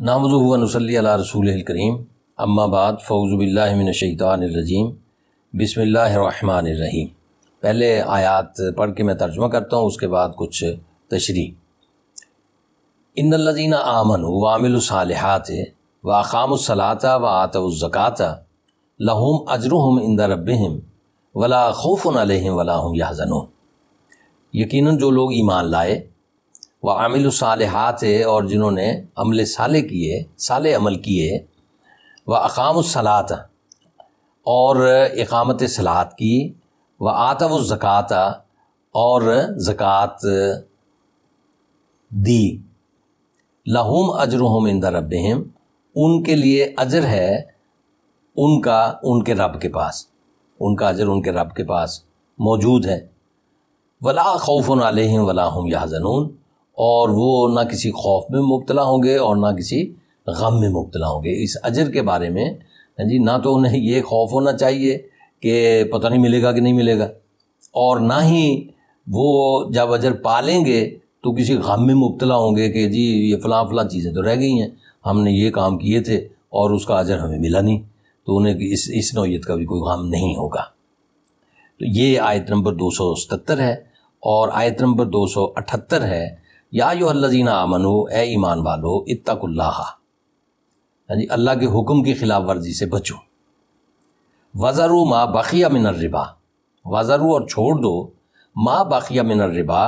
नामदनसली रसूल करीम। अम्माबाद फ़ौज़बिल्लिनशैतानरजीम बिसमीम पहले आयात पढ़ के मैं तर्जमा करता हूँ, उसके बाद कुछ तशरी इन लजीना आमन वामिलसालहत व अकामसलाता व आतज़क़ाता लहुम अजरुहम इंदा रबहम वला खौफ़ अलहम वला हम याजनून यकीनन जो लोग ईमान लाए व आमिल सालहात और जिन्होंने अमल साले किए, साले अमल किए, व अकाम सलात, और इकामत सलात की, व आतव ज़क़़त, और ज़क़़त दी। लहुम अजरहम इंदा रबहम उनके लिए अजर है उनका, उनके रब के पास। उनका अजर उनके रब के पास मौजूद है। वला खौफ़ अलहम वला हम याजनून और वो ना किसी खौफ में मुबतला होंगे और ना किसी गम में मुबतला होंगे। इस अजर के बारे में हाँ जी, ना तो उन्हें ये खौफ होना चाहिए कि पता नहीं मिलेगा कि नहीं मिलेगा। और ना ही वो जब अजर पालेंगे तो किसी गम में मुबतला होंगे कि जी, ये फ़लाँ फ़लाँ चीज़ें तो रह गई हैं, हमने ये काम किए थे और उसका अजर हमें मिला नहीं तो उन्हें इस इस नौीयत का भी कोई गम नहीं होगा। तो ये आयत नंबर दो सौ सतर है और आयत नंबर दो सौ अठहत्तर है या यो अल्लाजीना आमनो ए ईमान वालो इत्तकुल्लाह। हाँ जी अल्लाह के हुक्म की खिलाफ वर्जी से बचो। वज़रू माँ बखिया मिनर रिबा। वज़रू और छोड़ दो माँ बखिया मिनर रिबा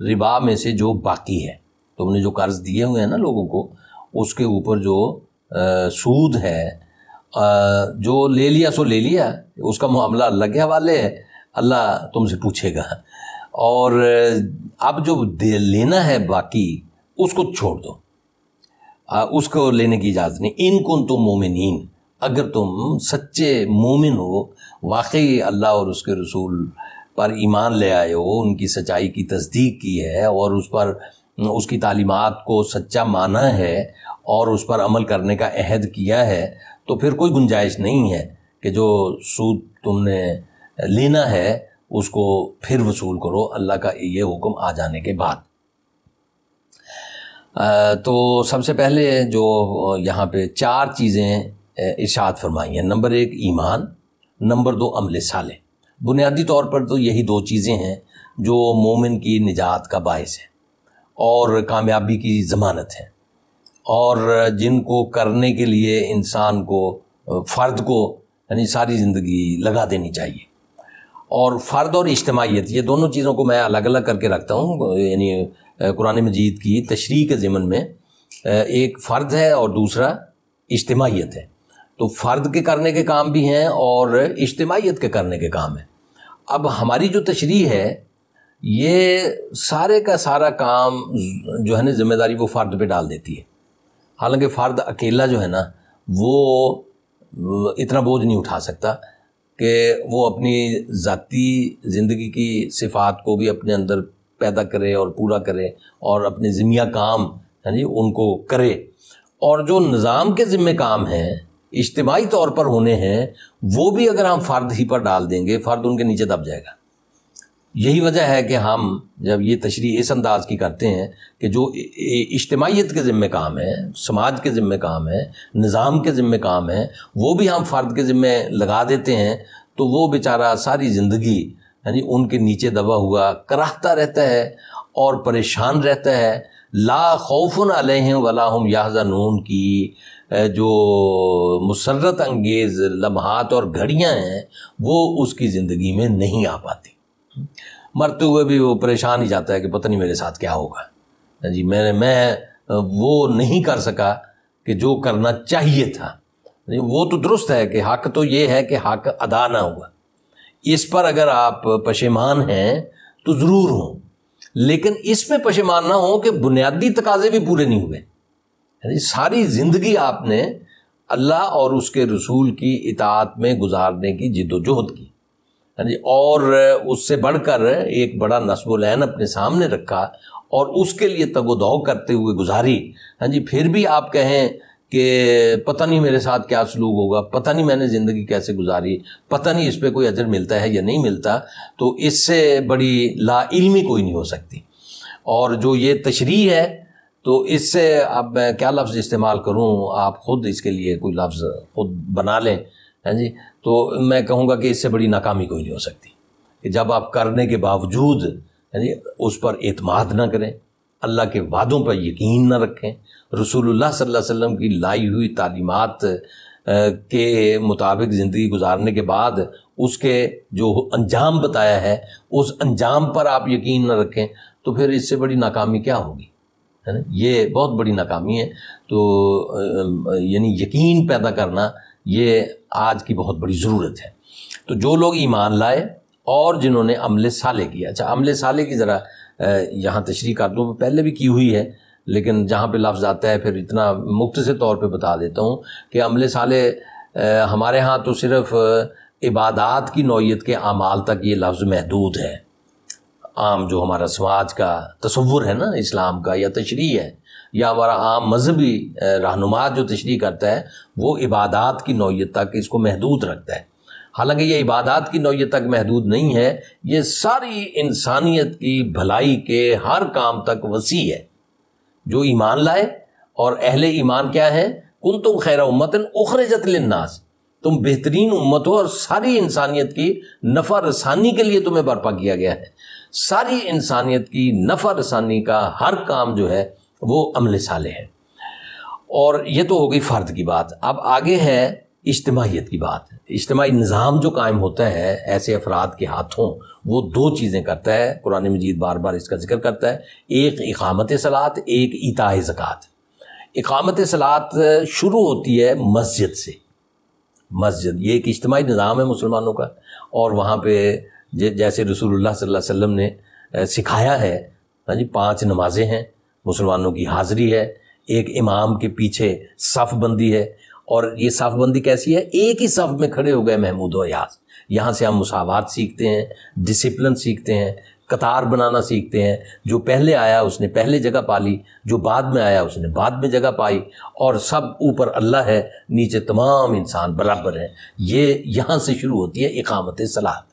रिबा में से जो बाकी है। तुमने जो कर्ज दिए हुए हैं ना लोगों को उसके ऊपर जो आ, सूद है आ, जो ले लिया सो ले लिया उसका मामला अल्लाह के हवाले है। अल्लाह तुमसे पूछेगा। और अब जो लेना है बाकी उसको छोड़ दो। आ, उसको लेने की इजाज़त नहीं। इन कौन तुम मोमिन अगर तुम सच्चे मोमिन हो वाकई अल्लाह और उसके रसूल पर ईमान ले आए हो उनकी सच्चाई की तस्दीक की है और उस पर उसकी तालीमत को सच्चा माना है और उस पर अमल करने का अहद किया है तो फिर कोई गुंजाइश नहीं है कि जो सूद तुमने लेना है उसको फिर वसूल करो, अल्लाह का ये हुक्म आ जाने के बाद। तो सबसे पहले जो यहाँ पे चार चीज़ें इशात फरमाई हैं। नंबर एक, ईमान। नंबर दो, अमल साले। बुनियादी तौर पर तो यही दो चीज़ें हैं जो मोमिन की निजात का बायस है और कामयाबी की ज़मानत है और जिनको करने के लिए इंसान को फ़र्द को, यानी सारी ज़िंदगी लगा देनी चाहिए। और फ़र्द और इज्तमाहीत ये दोनों चीज़ों को मैं अलग अलग करके रखता हूँ, यानी कुरान मजीद की तशरी के ज़िमन में एक फ़र्द है और दूसरा इज्तमाहीत है। तो फ़र्द के करने के काम भी हैं और इज्तमाहीत के करने के काम हैं। अब हमारी जो तशरी है, ये सारे का सारा काम जो है ना, ज़िम्मेदारी वो फ़र्द पे डाल देती है। हालाँकि फ़र्द अकेला जो है ना, वो इतना बोझ नहीं उठा सकता। कि वो अपनी ज़ाती ज़िंदगी की सिफात को भी अपने अंदर पैदा करे और पूरा करे और अपने ज़िमिया काम है जी उनको करे। और जो निज़ाम के ज़िम्मे काम हैं, इज्तमाही तौर पर होने हैं, वो भी अगर हम फ़र्द ही पर डाल देंगे, फ़र्द उनके नीचे दब जाएगा। यही वजह है कि हम जब ये तशरी इस अंदाज की करते हैं कि जो इज्तमाहीत के ज़िम्मे काम है, समाज के ज़िम्मे काम है, निज़ाम के ज़िम्मे काम है, वो भी हम फ़र्द के ज़िम्मे लगा देते हैं तो वो बेचारा सारी ज़िंदगी, यानी उनके नीचे दबा हुआ, कराहता रहता है और परेशान रहता है। ला खौफन अलहम वला हम याजनून की जो मुसरत अंगेज़ लम्हात और घड़ियाँ हैं, वो उसकी ज़िंदगी में नहीं आ पाती। मरते हुए भी वो परेशान ही जाता है कि पता नहीं मेरे साथ क्या होगा। जी, मैंने, मैं वो नहीं कर सका कि जो करना चाहिए था। वो तो दुरुस्त है कि हक तो ये है कि हक अदा ना हुआ। इस पर अगर आप पशेमान हैं तो ज़रूर हों। लेकिन इसमें पशेमान ना हो कि बुनियादी तकाजे भी पूरे नहीं हुए। सारी ज़िंदगी आपने अल्लाह और उसके रसूल की इतात में गुजारने की जिदोजहद की। हाँ और उससे बढ़कर एक बड़ा नस्बुलैन अपने सामने रखा और उसके लिए तगोदौ करते हुए गुजारी। हाँ जी, फिर भी आप कहें कि पता नहीं मेरे साथ क्या सलूक होगा, पता नहीं मैंने ज़िंदगी कैसे गुजारी, पता नहीं इस पर कोई अजर मिलता है या नहीं मिलता तो इससे बड़ी लाइलमी कोई नहीं हो सकती। और जो ये तशरी है तो इससे अब मैं क्या लफ्ज़ इस्तेमाल करूँ? आप खुद इसके लिए कोई लफ्ज़ खुद बना लें। हैं जी? तो मैं कहूँगा कि इससे बड़ी नाकामी कोई नहीं हो सकती। कि जब आप करने के बावजूद, है जी, उस पर एतमाद ना करें, अल्लाह के वादों पर यकीन न रखें, रसूलुल्लाह सल्लल्लाहु अलैहि वसल्लम की लाई हुई तालीमात के मुताबिक ज़िंदगी गुजारने के बाद उसके जो अंजाम बताया है, उस अंजाम पर आप यकीन न रखें तो फिर इससे बड़ी नाकामी क्या होगी? है ना? ये बहुत बड़ी नाकामी है। तो यानी यकीन पैदा करना ये आज की बहुत बड़ी ज़रूरत है। तो जो लोग ईमान लाए और जिन्होंने अमले साले किया अच्छा अमले साले की ज़रा यहाँ तशरी कर दूँ, पहले भी की हुई है, लेकिन जहाँ पे लफ्ज़ आता है, फिर इतना मुख्त से तौर पे बता देता हूँ कि अमले साले हमारे यहाँ तो सिर्फ़ इबादात की नौीयत के अमाल तक ये लफ्ज़ महदूद है। आम जो हमारा समाज का तस्वुर है ना, इस्लाम का, या तशरी है, या हमारा आम मजहबी रहनुमा जो तशरी करता है, वो इबादत की नौीयत तक इसको महदूद रखता है। हालाँकि ये इबादत की नौीयत तक महदूद नहीं है, ये सारी इंसानियत की भलाई के हर काम तक वसी है। जो ईमान लाए, और अहले ईमान क्या है? कुन तुम खैर उम्मतन उखरजत नास तुम बेहतरीन उम्मत हो, और सारी इंसानियत की नफ़ा रसानी के लिए तुम्हें बर्पा किया गया है। सारी इंसानियत की, नफ़ा रसानी का हर काम जो है, वो अमल साले है। और ये तो हो गई फ़र्द की बात। अब आगे है इज्तमाहीत की बात। इज्तमाही निज़ाम जो कायम होता है, ऐसे अफराद के हाथों, वो दो चीज़ें करता है। कुरान मजीद बार बार इसका ज़िक्र करता है। एक इकामत सलात, एक इताए ज़क़़त। इकामत सलात शुरू होती है मस्जिद से। मस्जिद, ये एक इज्तमाही निज़ाम है मुसलमानों का। और वहाँ पे जैसे रसूलुल्लाह सल्लल्लाहु अलैहि वसल्लम ने सिखाया है हाँ जी, पाँच नमाजें हैं, मुसलमानों की हाज़िरी है, एक इमाम के पीछे सफ़ बंदी है, और ये सफ़बंदी कैसी है? एक ही साफ़ में खड़े हो गए महमूद अयाज यहाँ से हम मुसावत सीखते हैं डिसिप्लिन सीखते हैं, कतार बनाना सीखते हैं। जो पहले आया, उसने पहले जगह पा ली, जो बाद में आया, उसने बाद में जगह पाई, और सब ऊपर अल्लाह है, नीचे तमाम इंसान बराबर हैं। ये यहाँ से शुरू होती है इकामत सलाह।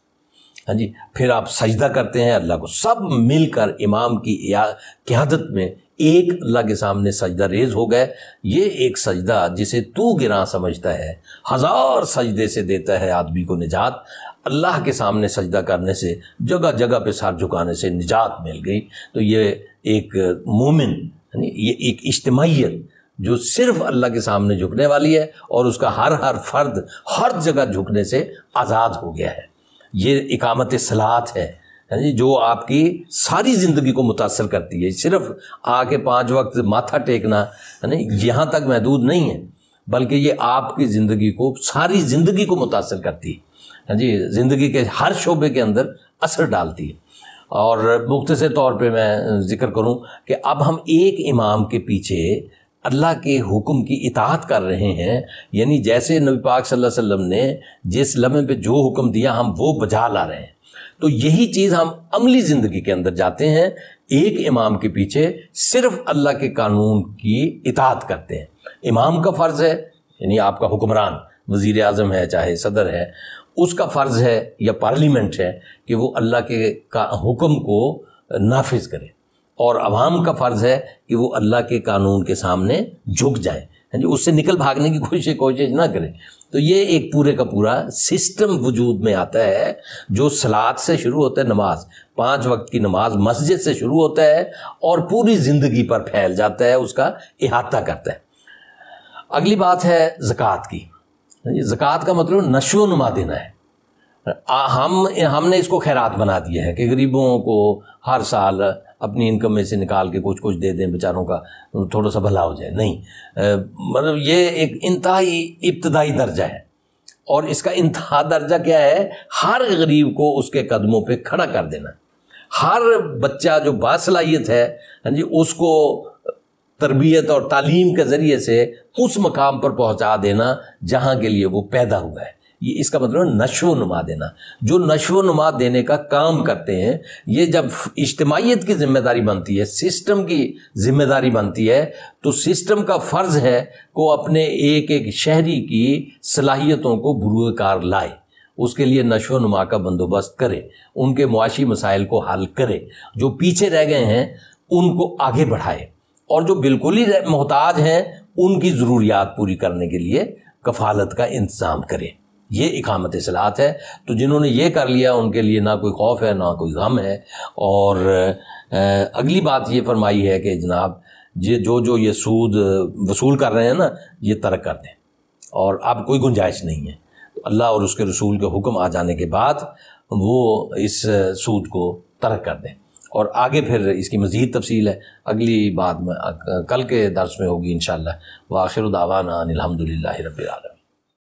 हाँ जी, फिर आप सजदा करते हैं अल्लाह को। सब मिलकर इमाम की क्यादत में एक अल्लाह के सामने सजदा रेज हो गए। ये एक सजदा जिसे तू गिरा समझता है, हज़ार सजदे से देता है आदमी को निजात। अल्लाह के सामने सजदा करने से जगह जगह पे सर झुकाने से निजात मिल गई। तो ये एक मोमिन ये एक इज्तमाहीत जो सिर्फ़ अल्लाह के सामने झुकने वाली है और उसका हर हर फर्द हर जगह झुकने से आज़ाद हो गया है। ये इकामत सलात है। है जी, जो आपकी सारी ज़िंदगी को मुतासर करती है, सिर्फ़ आके पाँच वक्त माथा टेकना, है ना यहाँ तक महदूद नहीं है, बल्कि ये आपकी ज़िंदगी को, सारी ज़िंदगी को मुतासर करती है। हाँ जी, ज़िंदगी के हर शोबे के अंदर असर डालती है। और मुख्तर तौर पे मैं ज़िक्र करूँ कि अब हम एक इमाम के पीछे अल्लाह के हुक्म की इतात कर रहे हैं। यानी जैसे नबी पाक सल्लल्लाहु अलैहि वसल्लम ने जिस लम्हे पे जो हुक्म दिया, हम वो बजा ला रहे हैं। तो यही चीज़ हम अमली ज़िंदगी के अंदर जाते हैं। एक इमाम के पीछे सिर्फ़ अल्लाह के कानून की इतात करते हैं। इमाम का फ़र्ज़ है, यानी आपका हुक्मरान वज़ी अजम है, चाहे सदर है, उसका फ़र्ज़ है या पार्लियामेंट है कि वो अल्लाह के का हुक्म को नाफिज करे। और अवाम का फ़र्ज़ है कि वो अल्लाह के कानून के सामने झुक जाए। जी उससे निकल भागने की कोशिश कोशिश ना करें। तो ये एक पूरे का पूरा सिस्टम वजूद में आता है, जो सलाद से शुरू होता है नमाज़, पाँच वक्त की नमाज़ मस्जिद से शुरू होता है और पूरी ज़िंदगी पर फैल जाता है, उसका अहाता करता है। अगली बात है ज़क़़त की। ज़क़़त का मतलब नशो नुमा देना है। हम, हमने इसको खैरात बना दिया है कि गरीबों को हर साल अपनी इनकम में से निकाल के कुछ कुछ दे दें बेचारों का थोड़ा सा भला हो जाए। नहीं मतलब ये एक इंतहाई, इब्तदाई दर्जा है। और इसका इंतहा दर्जा क्या है? हर गरीब को उसके कदमों पे खड़ा कर देना। हर बच्चा जो बासलाहियत है हाँ जी, उसको तरबियत और तालीम के ज़रिए से उस मकाम पर पहुँचा देना, जहाँ के लिए वो पैदा हुआ है। ये इसका मतलब नशो नुमा देना। जो नशो नुमा देने का काम करते हैं, ये जब इज्तमाहीत की ज़िम्मेदारी बनती है, सिस्टम की ज़िम्मेदारी बनती है तो सिस्टम का फ़र्ज़ है को अपने एक एक शहरी की सलाहियतों को बुरुकार लाए। उसके लिए नशो नुमा का बंदोबस्त करे, उनके मुआशी मसाइल को हल करे, जो पीछे रह गए हैं, उनको आगे बढ़ाए। और जो बिल्कुल ही मोहताज हैं, उनकी ज़रूरियात पूरी करने के लिए कफालत का इंतज़ाम करें। ये इकामत सलात है। तो जिन्होंने ये कर लिया, उनके लिए ना कोई खौफ है, ना कोई गम है। और अगली बात ये फरमाई है कि जनाब, ये जो जो ये सूद, वसूल कर रहे हैं ना, ये तर्क कर दें। और अब कोई गुंजाइश नहीं है। तो अल्लाह और उसके रसूल के हुक्म आ जाने के बाद वो इस सूद को तर्क कर दें। और आगे फिर इसकी मज़ीद तफसील है। अगली बात में कल के दर्स में होगी इन शाला वाखिर दावाना अलहमदिल्ला रबालम